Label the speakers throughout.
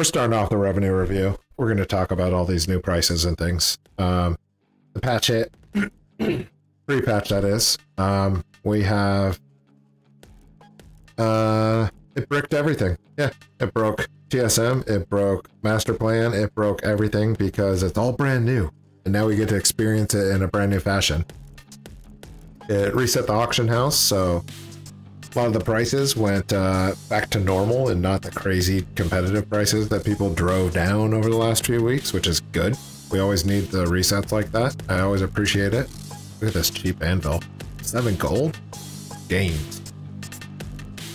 Speaker 1: we're starting off the revenue review. We're going to talk about all these new prices and things. Um, the patch hit, pre-patch that is. Um, we have, uh, it bricked everything. Yeah, it broke TSM, it broke master plan, it broke everything because it's all brand new. And now we get to experience it in a brand new fashion. It reset the auction house, so a lot of the prices went uh, back to normal and not the crazy competitive prices that people drove down over the last few weeks, which is good. We always need the resets like that. I always appreciate it. Look at this cheap anvil. Seven gold? Gains.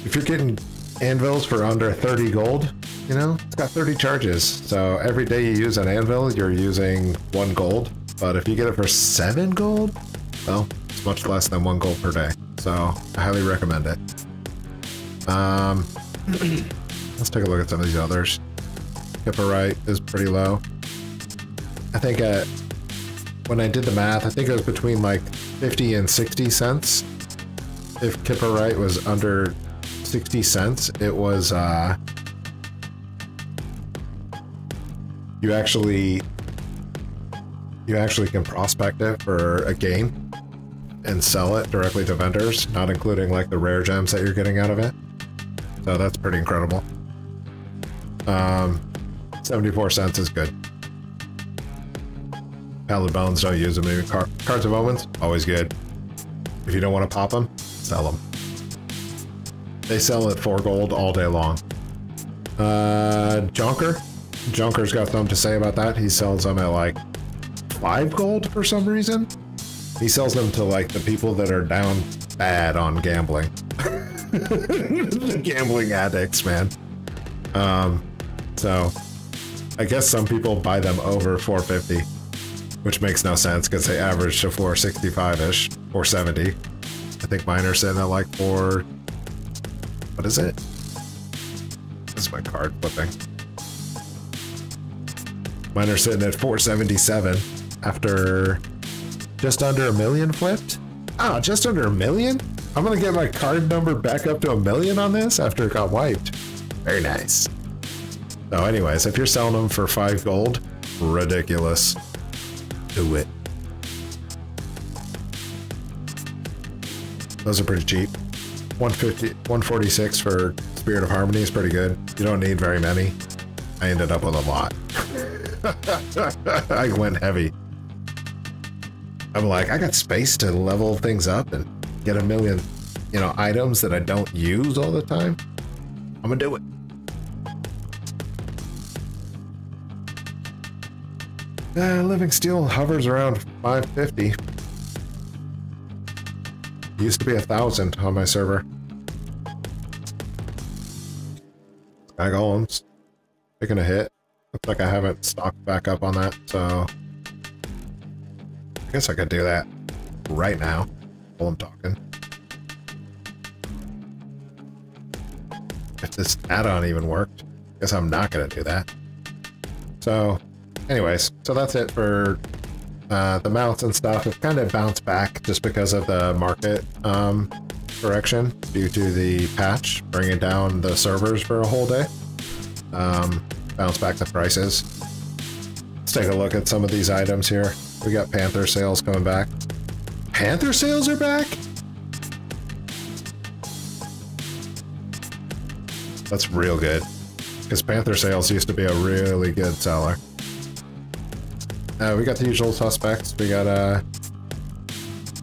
Speaker 1: If you're getting anvils for under 30 gold, you know, it's got 30 charges. So every day you use an anvil, you're using one gold. But if you get it for seven gold, well, it's much less than one gold per day. So I highly recommend it. Um, let's take a look at some of these others. Kyparite is pretty low. I think uh, when I did the math, I think it was between like 50 and 60 cents. If Kyparite was under 60 cents, it was, uh, you actually, you actually can prospect it for a game and sell it directly to vendors, not including like the rare gems that you're getting out of it. So that's pretty incredible. Um, 74 cents is good. Pallid Bones, don't use them. Car Cards of Omens, always good. If you don't want to pop them, sell them. They sell at 4 gold all day long. Uh, Jonker? Jonker's got something to say about that. He sells them at like 5 gold for some reason. He sells them to like the people that are down bad on gambling. the gambling addicts, man. Um, so I guess some people buy them over 450, which makes no sense because they average to 465-ish, 470. I think mine are sitting at like 4... What is it? This is my card flipping. Mine are sitting at 477 after just under a million flipped? Ah, just under a million? I'm gonna get my card number back up to a million on this after it got wiped. Very nice. So anyways, if you're selling them for five gold, ridiculous. Do it. Those are pretty cheap. 150, 146 for Spirit of Harmony is pretty good. You don't need very many. I ended up with a lot. I went heavy. I'm like, I got space to level things up and get a million, you know, items that I don't use all the time. I'm gonna do it. Uh, Living Steel hovers around 550. Used to be a thousand on my server. Sky Golems. Taking a hit. Looks like I haven't stocked back up on that, so... I guess I could do that right now while I'm talking. If this add-on even worked, I guess I'm not going to do that. So, anyways, so that's it for uh, the mounts and stuff. It kind of bounced back just because of the market um, correction due to the patch, bringing down the servers for a whole day. Um, bounce back the prices. Take a look at some of these items here. We got Panther sales coming back. Panther sales are back? That's real good. Because Panther sales used to be a really good seller. Uh, we got the usual suspects. We got uh,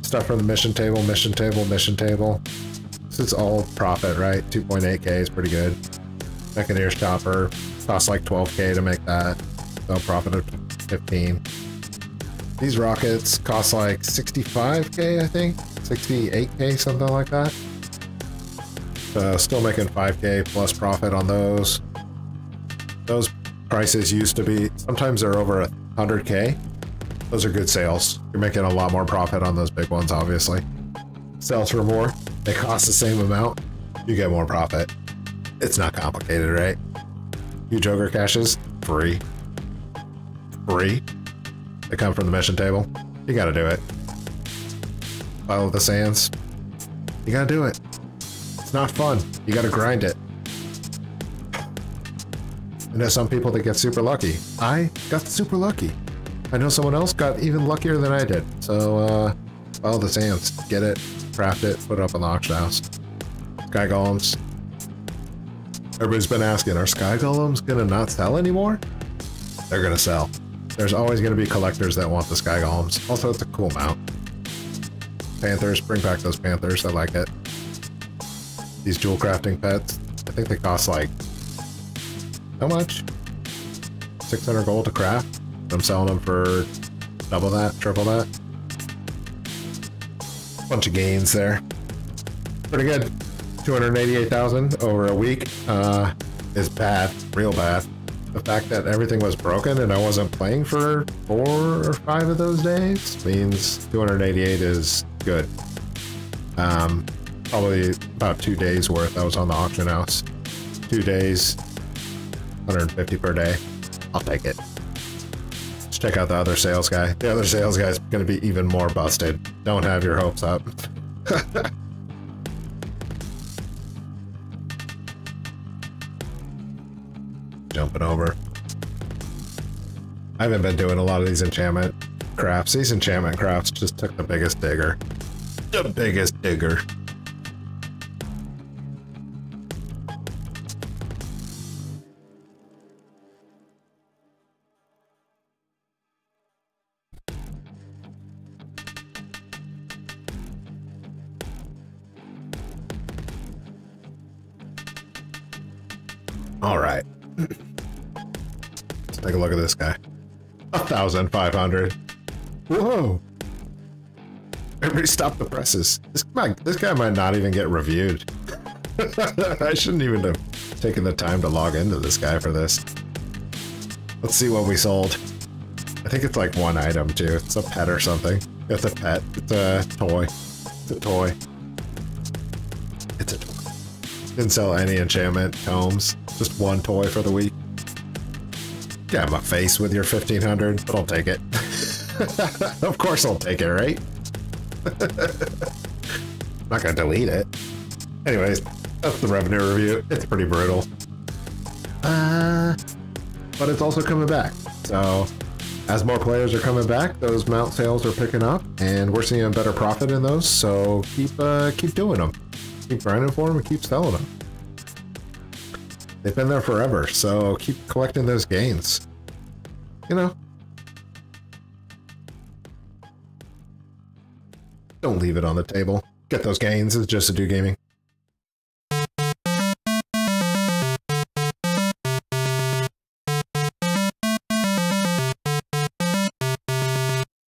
Speaker 1: stuff from the mission table, mission table, mission table. This is all profit, right? 2.8k is pretty good. Mekgineer's chopper costs like 12k to make that. So profit of 15. These rockets cost like 65k, I think. 68k, something like that. So still making 5k plus profit on those. Those prices used to be, sometimes they're over 100k. Those are good sales. You're making a lot more profit on those big ones, obviously. Sales for more. They cost the same amount. You get more profit. It's not complicated, right? Huge ogre caches, free. Free. They come from the mission table. You gotta do it. Follow the sands. You gotta do it. It's not fun. You gotta grind it. I know some people that get super lucky. I got super lucky. I know someone else got even luckier than I did. So, uh, follow the sands. Get it, craft it, put it up in the auction house. Sky Golems. Everybody's been asking, are Sky Golems gonna not sell anymore? They're gonna sell. There's always gonna be collectors that want the Sky Golems. Also, it's a cool mount. Panthers, bring back those Panthers, I like it. These jewel crafting pets, I think they cost like, how much? 600 gold to craft? I'm selling them for double that, triple that. Bunch of gains there. Pretty good. 288,000 over a week uh, is bad, real bad. The fact that everything was broken and I wasn't playing for four or five of those days means 288 is good. Um, probably about two days worth I was on the auction house. Two days, 150 per day. I'll take it. Let's check out the other sales guy. The other sales guy's gonna be even more busted. Don't have your hopes up. Jumping over. I haven't been doing a lot of these enchantment crafts. These enchantment crafts just took the biggest digger. The biggest digger. All right. Let's take a look at this guy. A thousand five hundred. Whoa! Everybody stop the presses. This guy, this guy might not even get reviewed. I shouldn't even have taken the time to log into this guy for this. Let's see what we sold. I think it's like one item too. It's a pet or something. It's a pet. It's a toy. It's a toy. It's a toy. Didn't sell any enchantment tomes. Just one toy for the week. Yeah, my face with your 1500, but I'll take it. of course I'll take it, right? Not gonna delete it. Anyways, that's the revenue review. It's pretty brutal. Uh, but it's also coming back. So as more players are coming back, those mount sales are picking up, and we're seeing a better profit in those. So keep uh, keep doing them, keep grinding for them, and keep selling them. They've been there forever, so keep collecting those gains. You know, don't leave it on the table. Get those gains. It's just a do gaming.